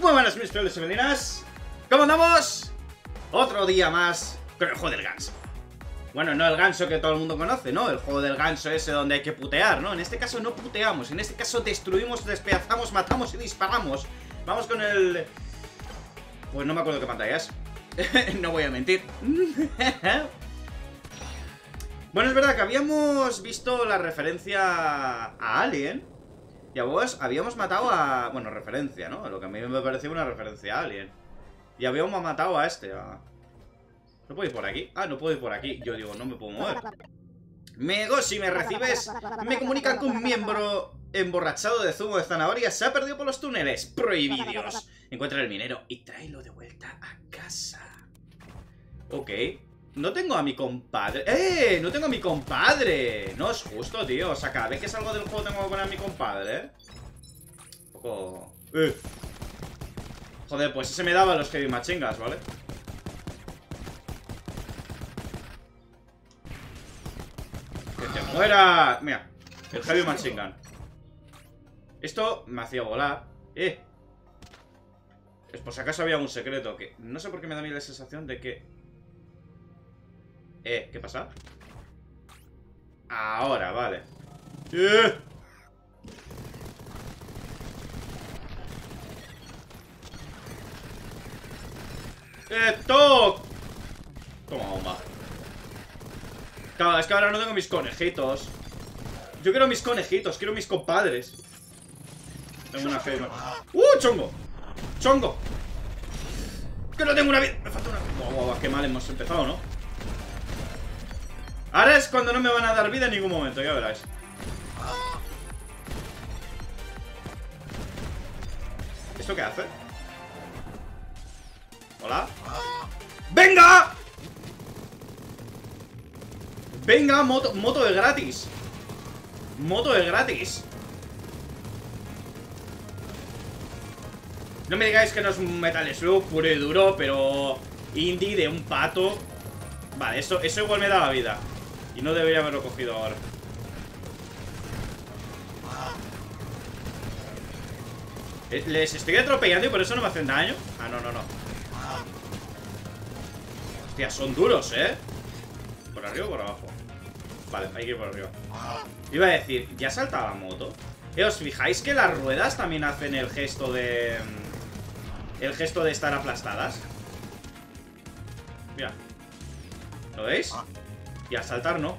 Muy buenas mis y femeninas ¿Cómo andamos? Otro día más con el juego del ganso Bueno, no el ganso que todo el mundo conoce, ¿no? El juego del ganso ese donde hay que putear, ¿no? En este caso no puteamos, en este caso destruimos, despedazamos, matamos y disparamos Vamos con el... Pues no me acuerdo qué pantalla es No voy a mentir Bueno, es verdad que habíamos visto la referencia a Alien y vos habíamos matado a... Bueno, referencia, ¿no? Lo que a mí me parecía una referencia a Alien. Y habíamos matado a este. ¿No puedo ir por aquí? Ah, no puedo ir por aquí. Yo digo, no me puedo mover. Mego, si me recibes, me comunican que un miembro emborrachado de zumo de zanahoria se ha perdido por los túneles prohibidos. Encuentra el minero y tráelo de vuelta a casa. Ok. No tengo a mi compadre. ¡Eh! No tengo a mi compadre. No es justo, tío. O sea, cada vez que salgo del juego tengo que poner a mi compadre, ¿eh? Un poco... ¡Eh! Joder, pues ese me daba los heavy machingas, ¿vale? ¡Que te muera! Mira, el heavy machingan. Esto me hacía volar. ¡Eh! Es por si acaso había un secreto que... No sé por qué me da a mí la sensación de que eh, ¿qué pasa? Ahora, vale. ¡Eh! ¡Esto! Toma bomba. Claro, es que ahora no tengo mis conejitos. Yo quiero mis conejitos, quiero mis compadres. Tengo una fe. ¡Uh, chongo! ¡Chongo! ¡Que no tengo una vida! Me falta una... Wow, qué mal hemos empezado, ¿no? Ahora es cuando no me van a dar vida en ningún momento, ya verás. ¿Esto qué hace? ¿Hola? ¡Venga! ¡Venga! Moto, moto de gratis Moto de gratis No me digáis que no es un Metal Slug puro y duro Pero indie de un pato Vale, eso, eso igual me daba vida y no debería haberlo cogido ahora. Eh, les estoy atropellando y por eso no me hacen daño. Ah, no, no, no. Hostia, son duros, ¿eh? ¿Por arriba o por abajo? Vale, hay que ir por arriba. Iba a decir, ¿ya salta la moto? Eh, ¿Os fijáis que las ruedas también hacen el gesto de... Mm, el gesto de estar aplastadas? Mira. ¿Lo veis? Y al saltar no.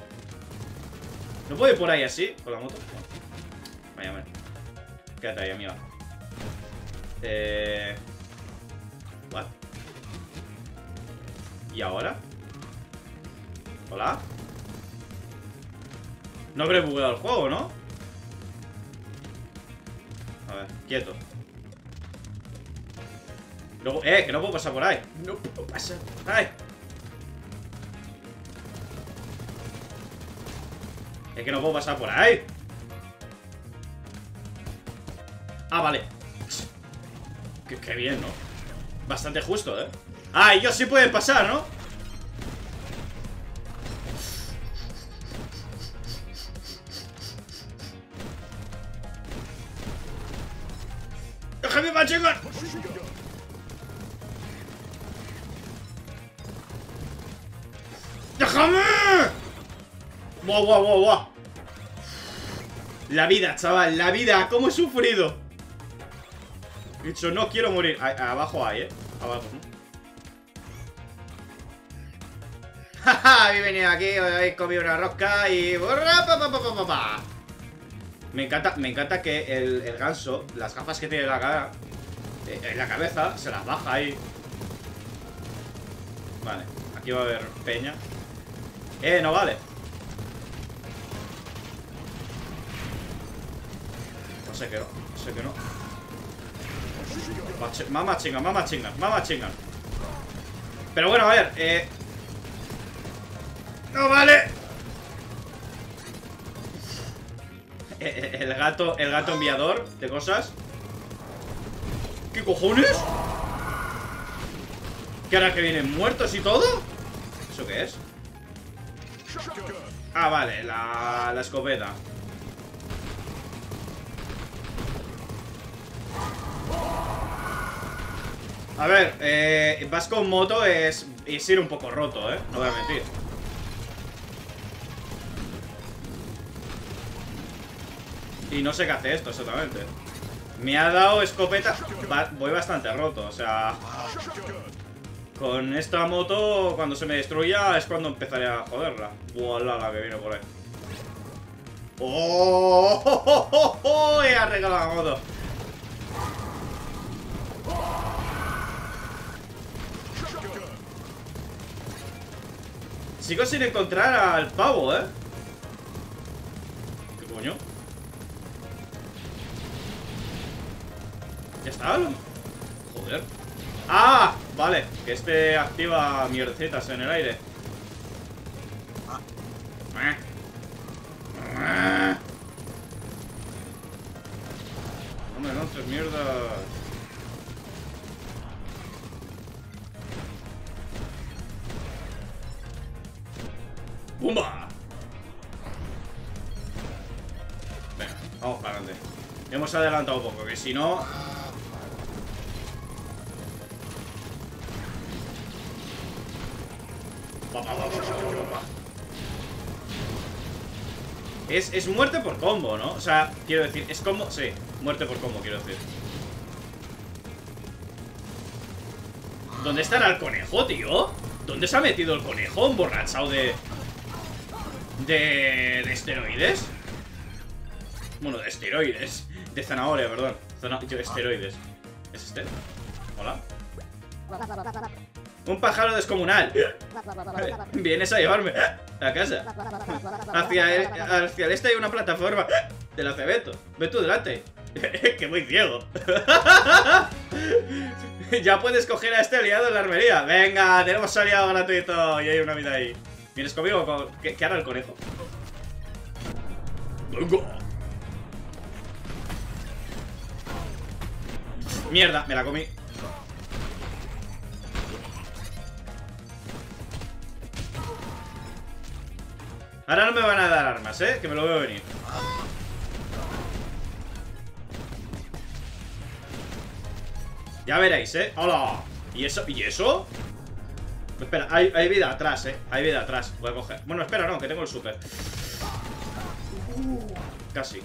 ¿No puedo ir por ahí así? Con la moto. Vaya, vaya. Quédate ahí, amigo. Eh... What? ¿Y ahora? ¿Hola? No habré bugueado el juego, ¿no? A ver, quieto. Luego, eh, que no puedo pasar por ahí. No puedo pasar por ahí. Que no puedo pasar por ahí. Ah, vale. Qué, bien, ¿no? Bastante justo, ¿eh? Ah, ellos sí pueden pasar, ¿no? ¡Déjame machingar! ¡Déjame! ¡Wow, wow, wow, wow! La vida, chaval, la vida, ¿cómo he sufrido? He dicho, no quiero morir Abajo hay, ¿eh? Abajo, ¿no? Habéis venido aquí, habéis comido una rosca y... Me encanta, me encanta que el, el ganso, las gafas que tiene en la cara, eh, en la cabeza, se las baja ahí. Vale, aquí va a haber peña. Eh, no vale. Sé que no, sé que no. Mamá chingan, mamá chingan, mamá chingan. Pero bueno, a ver, eh... ¡No vale! Eh, el gato, el gato enviador de cosas. ¿Qué cojones? ¿Qué ahora que vienen muertos y todo? ¿Eso qué es? Ah, vale, la, la escopeta A ver, eh, vas con moto es, es ir un poco roto, ¿eh? No voy a mentir. Y no sé qué hace esto exactamente. Me ha dado escopeta... voy bastante roto, o sea... Con esta moto, cuando se me destruya, es cuando empezaré a joderla. Voilà, la que viene por ahí. ¡Oh! oh, oh, oh, oh He arreglado la moto. Sigo sin encontrar al pavo, ¿eh? ¿Qué coño? ¿Ya está? Joder ¡Ah! Vale, que este activa mierdecitas en el aire No me lances mierdas ¡Bumba! Venga, vamos para adelante Hemos adelantado un poco, que si no... Es, es muerte por combo, ¿no? O sea, quiero decir, es como... Sí, muerte por combo, quiero decir ¿Dónde estará el conejo, tío? ¿Dónde se ha metido el conejo emborrachado de... De... de esteroides? Bueno, de esteroides. De zanahoria, perdón. Esteroides. ¿Es este? Hola. Un pájaro descomunal. Vienes a llevarme a casa. Hacia el, hacia el este hay una plataforma Del acebeto Ve tú delante. Que muy ciego. Ya puedes coger a este aliado en la armería. Venga, tenemos aliado gratuito Y hay una vida ahí ¿Vienes conmigo? ¿Qué, qué hará el conejo? Mierda, me la comí Ahora no me van a dar armas, ¿eh? Que me lo veo venir Ya veréis, ¿eh? ¡Hola! ¿Y eso? ¿Y eso? Espera, hay, vida atrás, eh Hay vida atrás, voy a coger Bueno, espera, no, que tengo el super Casi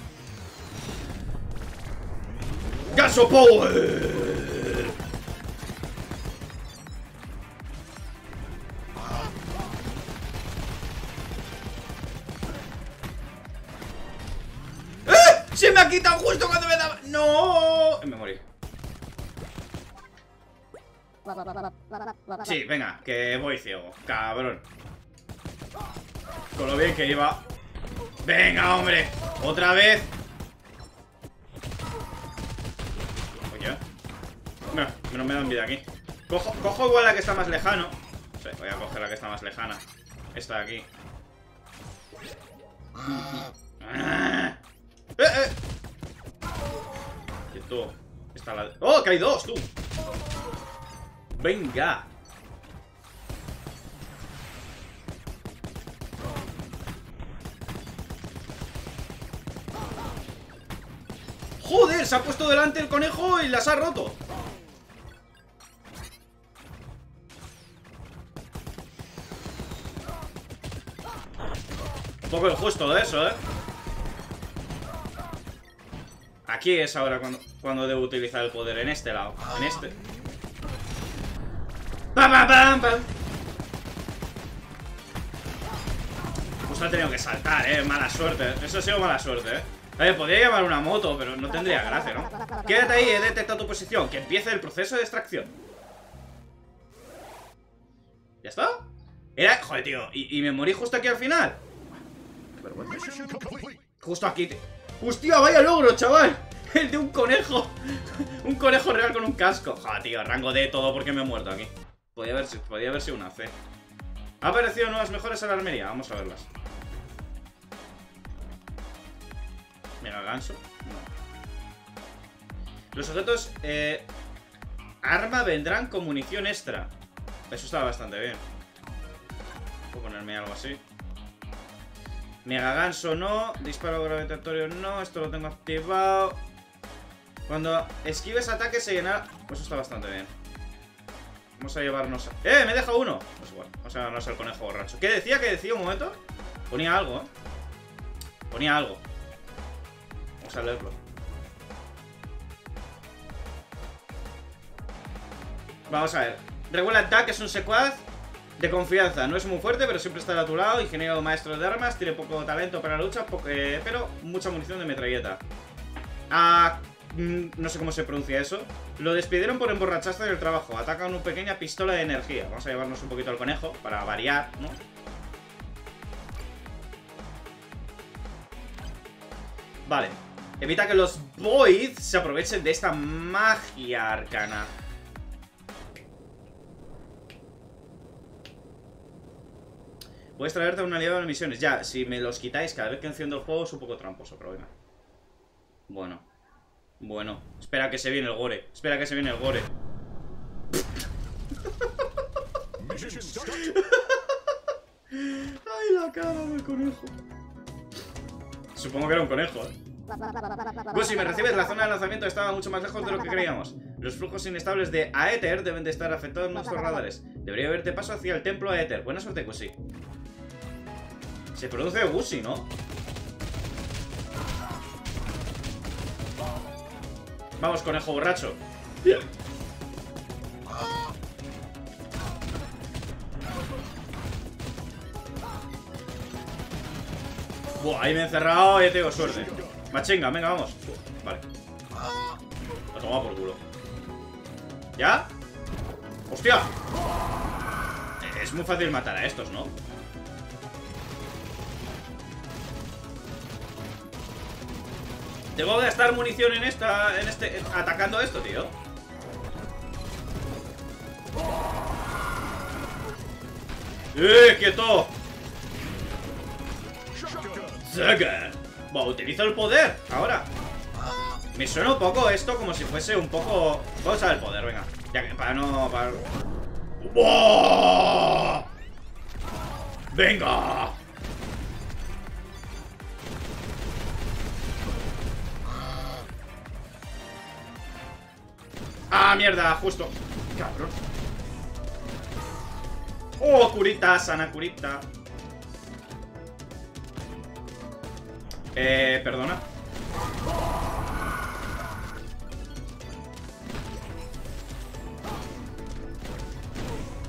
¡Gaso Power! ¡Eh! ¡Se me ha quitado justo cuando me daba! ¡No! Me morí Sí, venga, que voy ciego Cabrón. Con lo bien que iba Venga, hombre Otra vez. Oye No, no me dan vida aquí. Cojo, cojo igual la que está más lejano. Sí, Voy a coger la que está más lejana. Esta de aquí. Ah. ¡Eh, eh! Tú Está la... ¡Oh, que hay dos, tú! Venga. ¡Joder! Se ha puesto delante el conejo y las ha roto. Un poco injusto de eso, ¿eh? Aquí es ahora cuando, cuando debo utilizar el poder, en este lado, en este. ¡Pam, pam, pam, pam! Justo ha tenido que saltar, eh. Mala suerte. Eso ha sido mala suerte, eh. A ver, podría llamar una moto, pero no tendría gracia, ¿no? Quédate ahí, he detectado tu posición. Que empiece el proceso de extracción. ¿Ya está? Era... Joder, tío. ¿Y, me morí justo aquí al final? Justo aquí. ¡Hostia, vaya logro, chaval! El de un conejo. un conejo real con un casco. Joder, tío, rango de todo porque me he muerto aquí. Podría haber, podría haber sido una C. Ha aparecido nuevas mejores en la armería. Vamos a verlas. Mira, ganso. No. Los objetos... Eh, arma vendrán con munición extra. Eso está bastante bien. Puedo ponerme algo así. Mega ganso no. Disparo gravitatorio no. Esto lo tengo activado. Cuando esquives ataques se llena... Pues eso está bastante bien. Vamos a llevarnos a... ¡Eh! Me he dejado uno. Pues igual, vamos a llevarnos al conejo borracho. ¿Qué decía? ¿Qué decía? Un momento. Ponía algo, ¿eh? Ponía algo. Vamos a. Vamos a ver. Regular Duck es un secuaz de confianza. No es muy fuerte, pero siempre está a tu lado. Ingeniero maestro de armas. Tiene poco talento para la lucha, eh, pero mucha munición de metralleta. Ah, mm, no sé cómo se pronuncia eso. Lo despidieron por emborracharse del trabajo. Ataca una pequeña pistola de energía. Vamos a llevarnos un poquito al conejo para variar, ¿no? Vale. Evita que los Voids se aprovechen de esta magia arcana. Puedes traerte a un aliado en misiones. Ya, si me los quitáis cada vez que enciendo el juego es un poco tramposo, pero venga. Bueno. Bueno. Espera que se viene el gore. Espera que se viene el gore. Ay, la cara del conejo. Supongo que era un conejo, ¿eh? Pues si me recibes, la zona de lanzamiento estaba mucho más lejos de lo que creíamos. Los flujos inestables de Aether deben de estar afectados en nuestros radares. Debería haberte paso hacia el templo Aether. Buena suerte, Gusi. Se produce Gusi, ¿no? Vamos, conejo borracho. Buah, ahí me he encerrado y tengo suerte. Machinga, venga, vamos. Vale. Lo toma por culo. ¿Ya? ¡Hostia! Es muy fácil matar a estos, ¿no? Tengo que gastar munición en esta. En este. atacando esto, tío. ¡Eh! ¡Quieto! ¡Saga! Va, utilizo el poder. Ahora. Me suena un poco esto como si fuese un poco... Vamos a el poder, venga. Ya que para no... ¡Venga! ¡Ah, mierda! Justo. Cabrón. ¡Oh, curita! Sana curita. Eh, perdona.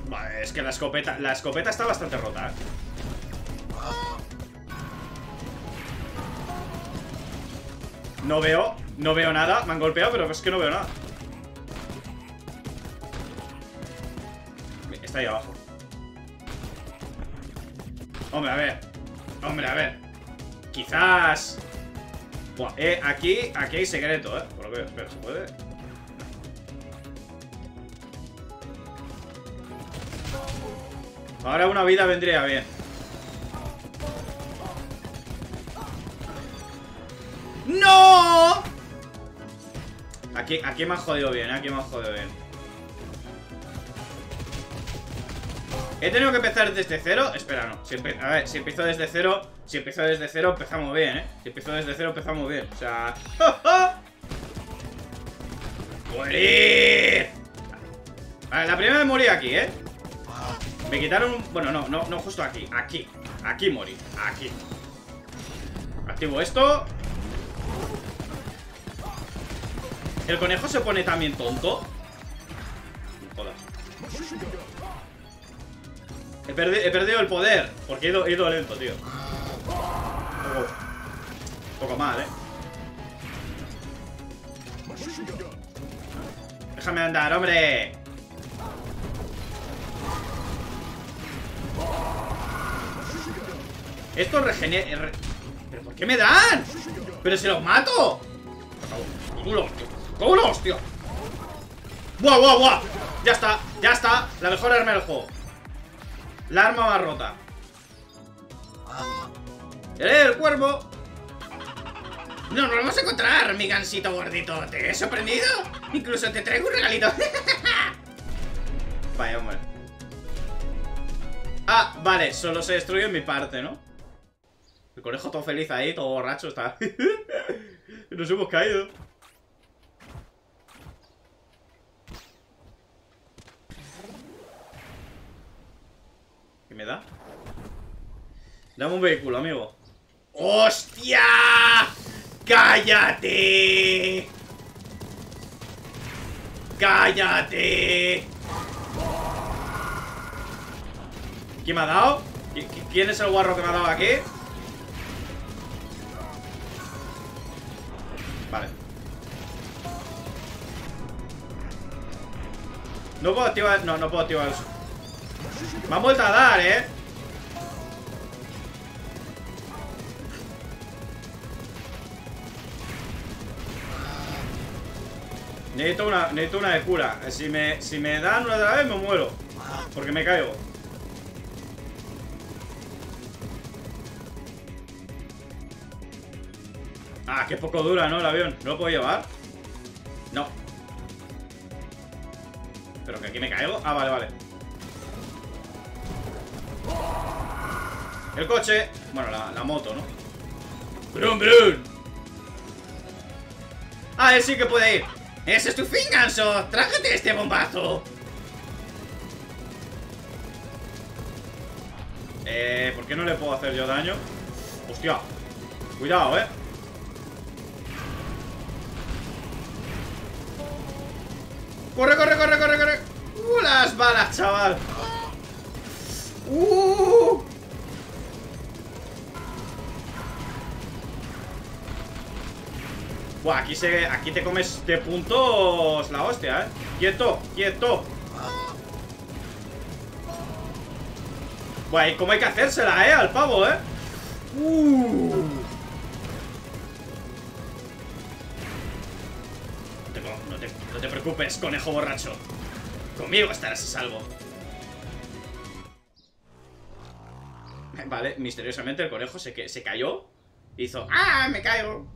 Vale, es que la escopeta... La escopeta está bastante rota, ¿eh? No veo, no veo nada. Me han golpeado, pero es que no veo nada. Está ahí abajo. Hombre, a ver. Hombre, a ver. Quizás... Eh, aquí, aquí hay secreto, eh. Por lo que veo. ¿se puede? Ahora una vida vendría bien. ¡No! Aquí, aquí me ha jodido bien, aquí me ha jodido bien. ¿He tenido que empezar desde cero? Espera, no. a ver, si empiezo desde cero... Si empiezo desde cero, empezamos bien, ¿eh? Si empiezo desde cero, empezamos bien. O sea... ¡Morir! Vale, la primera vez morí aquí, ¿eh? Me quitaron... Bueno, no, no, no justo aquí. Aquí. Aquí morí. Aquí. Activo esto. ¿El conejo se pone también tonto? He, perdido el poder. Porque he ido, lento, tío. Poco mal, eh. Déjame andar, hombre. Esto regenera... ¿Pero por qué me dan? ¡Pero si los mato! ¿Cómo hostia? ¿Cómo lo hostia? ¡Buah, buah, buah! Ya está, ya está La mejor arma del juego La arma más rota ¡Eh, el cuervo! ¡No nos vamos a encontrar, mi gansito gordito! ¿Te he sorprendido? Incluso te traigo un regalito Vaya, hombre Ah, vale, solo se destruye en mi parte, ¿no? El conejo todo feliz ahí, todo borracho está. Nos hemos caído. ¿Qué me da? Dame un vehículo, amigo. ¡Hostia! ¡Cállate! ¡Cállate! ¿Quién me ha dado? ¿Quién es el guarro que me ha dado aquí? Vale No puedo activar... No, no puedo activar eso Me han vuelto a dar, ¿eh? Necesito una, necesito una de cura si me, si me dan una de la vez me muero Porque me caigo Ah, qué poco dura, ¿no? El avión. ¿No lo puedo llevar? No. ¿Pero que aquí me caigo? Ah, vale, vale. El coche. Bueno, la, moto, ¿no? ¡Brum, brum! Ah, él sí que puede ir. ¡Ese es tu fin, ganso! ¡Trágate este bombazo! Eh, ¿por qué no le puedo hacer yo daño? Hostia. Cuidado, eh. ¡Corre, corre, corre, corre, corre! ¡Uh, las balas, chaval! ¡Uh! Buah, aquí, se, aquí te comes de puntos la hostia, ¿eh? ¡Quieto, quieto! Buah, ¿y cómo hay que hacérsela, eh? Al pavo, ¿eh? ¡Uh! No te preocupes, conejo borracho. Conmigo estarás a salvo. Vale, misteriosamente el conejo se, se cayó. Hizo, ¡ah, me caigo!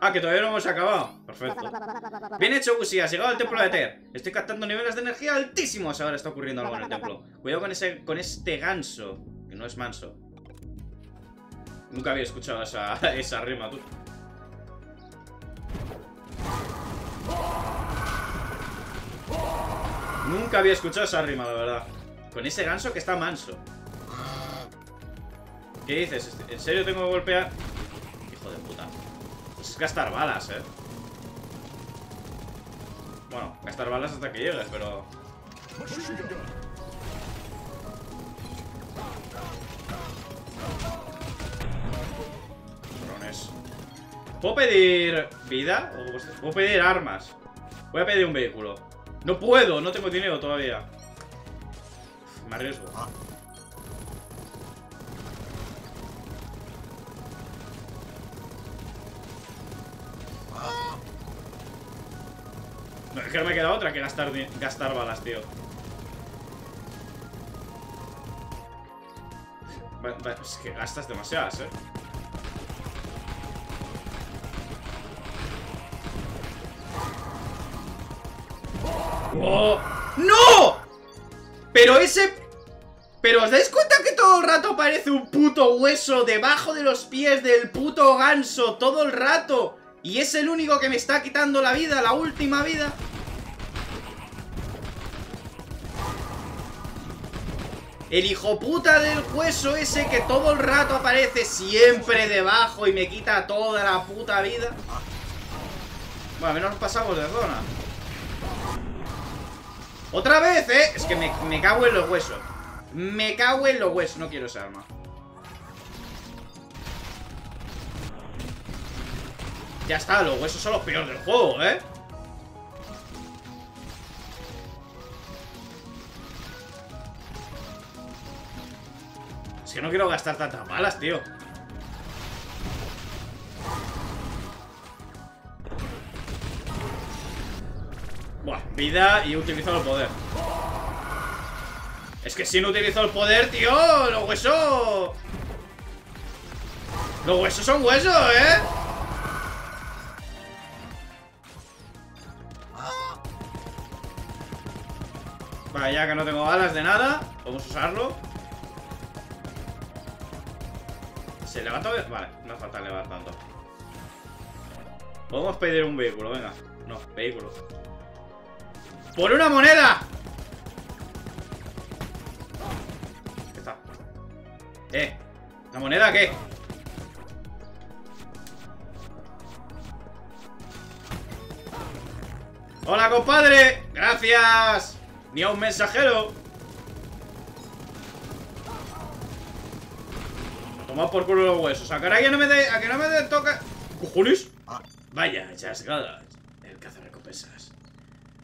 Ah, que todavía no hemos acabado. Perfecto. Bien hecho, Uzi. Has llegado al templo de Ter. Estoy captando niveles de energía altísimos. Ahora está ocurriendo algo en el templo. Cuidado con ese con este ganso. Que no es manso. Nunca había escuchado esa, esa rima, tú. Nunca había escuchado esa rima, la verdad. Con ese ganso que está manso. ¿Qué dices? ¿En serio tengo que golpear? Hijo de puta. Es gastar balas, eh. Bueno, gastar balas hasta que llegues, pero... ¿Puedo pedir vida? ¿O ¿Puedo pedir armas? Voy a pedir un vehículo. No puedo, no tengo dinero todavía. Me arriesgo. Es me queda otra que gastar, gastar balas, tío. Es que gastas demasiadas, eh. ¡Oh! ¡No! Pero ese... Pero ¿os dais cuenta que todo el rato aparece un puto hueso debajo de los pies del puto ganso todo el rato? Y es el único que me está quitando la vida, la última vida. El hijo puta del hueso ese que todo el rato aparece siempre debajo y me quita toda la puta vida. Bueno, a menos nos pasamos de zona. ¡Otra vez, eh! Es que me, cago en los huesos. Me cago en los huesos. No quiero esa arma. Ya está, los huesos son los peores del juego, ¿eh? Que no quiero gastar tantas balas, tío. Buah, vida y utilizo el poder Es que si no utilizo el poder, tío Los huesos Los huesos son huesos, ¿eh? Vale, ya que no tengo balas de nada Vamos a usarlo ¿Se levanta? Vale, no falta levantando Podemos pedir un vehículo, venga No, vehículo ¡Por una moneda! ¿Qué está? ¿Eh? ¿La moneda qué? ¡Hola, compadre! ¡Gracias! Ni a un mensajero Toma por culo los huesos A que no me dé... A que no me dé toca... ¿Cojones? Vaya, chasgadas El cazarrecompensas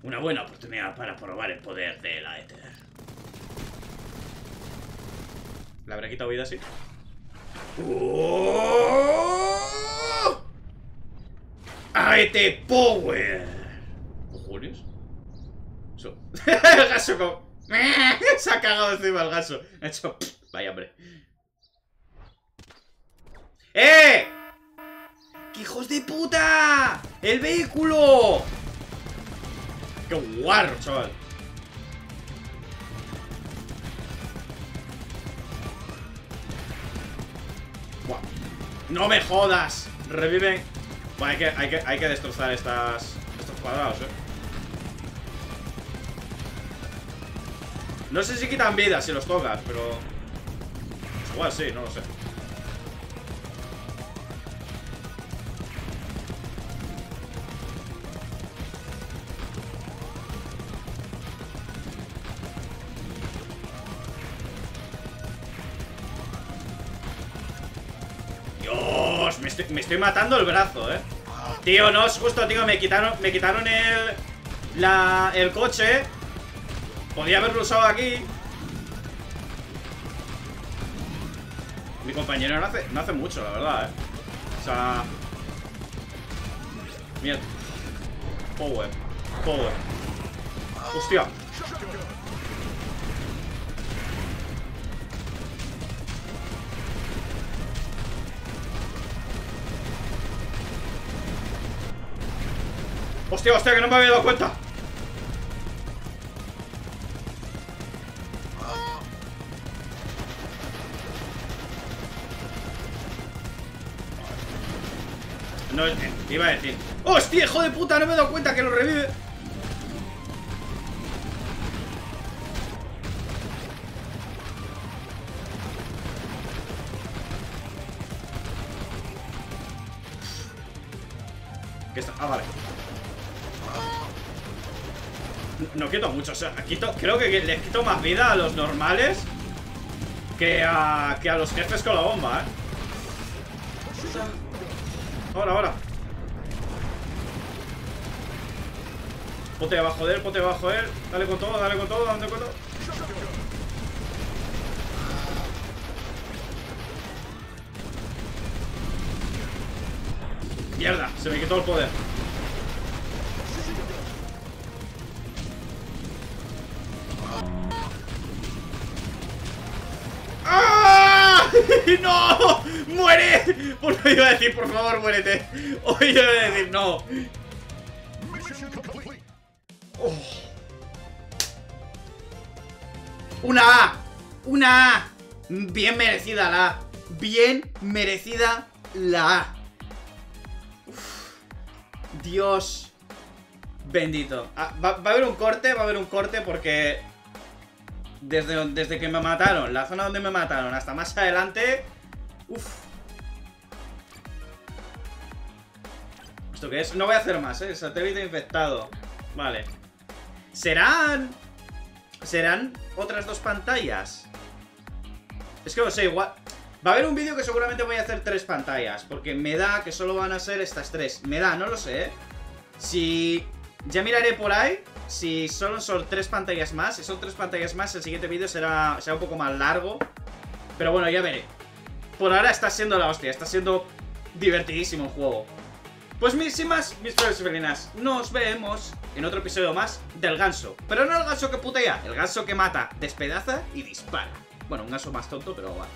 Una buena oportunidad para probar el poder de la Ether ¿Le habré quitado vida así? ¡Oh! ¡Aete Power! el gaso como... Se ha cagado encima el gaso. Ha hecho... Vaya, hombre. ¡Eh! ¡Qué hijos de puta! ¡El vehículo! ¡Qué guarro, chaval! ¡No me jodas! Reviven. Bueno, hay que, hay que, hay que destrozar estas, estos cuadrados, eh. No sé si quitan vida si los tocas, pero... Igual sí, no lo sé. Estoy, matando el brazo, eh. Tío, no es justo, tío, me quitaron, me quitaron el... La, el coche Podía haberlo usado aquí. Mi compañero no hace, no hace mucho, la verdad, eh. O sea... Mira. Power. Power. Hostia. Hostia, hostia, que no me había dado cuenta. No, eh, iba a decir ¡Hostia, hijo de puta! No me he dado cuenta que lo revive. Ah, vale No quito mucho, o sea, quito, creo que les quito más vida a los normales que a, que a los jefes con la bomba, ¿eh? Ahora, ahora. Ponte abajo de él, ponte abajo de él. Dale con todo, dale con todo, dale con todo. Mierda, se me quitó el poder. Por lo iba a decir, por favor, muérete. Hoy iba a decir, no. Oh. Una A. Una A. Bien merecida la A. Bien merecida la A. Dios. Bendito. Ah, va, va, a haber un corte, va a haber un corte porque... Desde, desde que me mataron, la zona donde me mataron, hasta más adelante... Uf. ¿Esto qué es? No voy a hacer más, ¿eh? Satélite infectado. Vale. ¿Serán... ¿Serán otras dos pantallas? Es que no sé, igual... Va a haber un vídeo que seguramente voy a hacer tres pantallas. Porque me da que solo van a ser estas tres. Me da, no lo sé, ¿eh? Si... Ya miraré por ahí Si solo son tres pantallas más Si son tres pantallas más, el siguiente vídeo será, será un poco más largo Pero bueno, ya veré Por ahora está siendo la hostia Está siendo divertidísimo el juego pues mis y más, mis flores felinas, nos vemos en otro episodio más del ganso. Pero no el ganso que putea, el ganso que mata, despedaza y dispara. Bueno, un ganso más tonto, pero vale.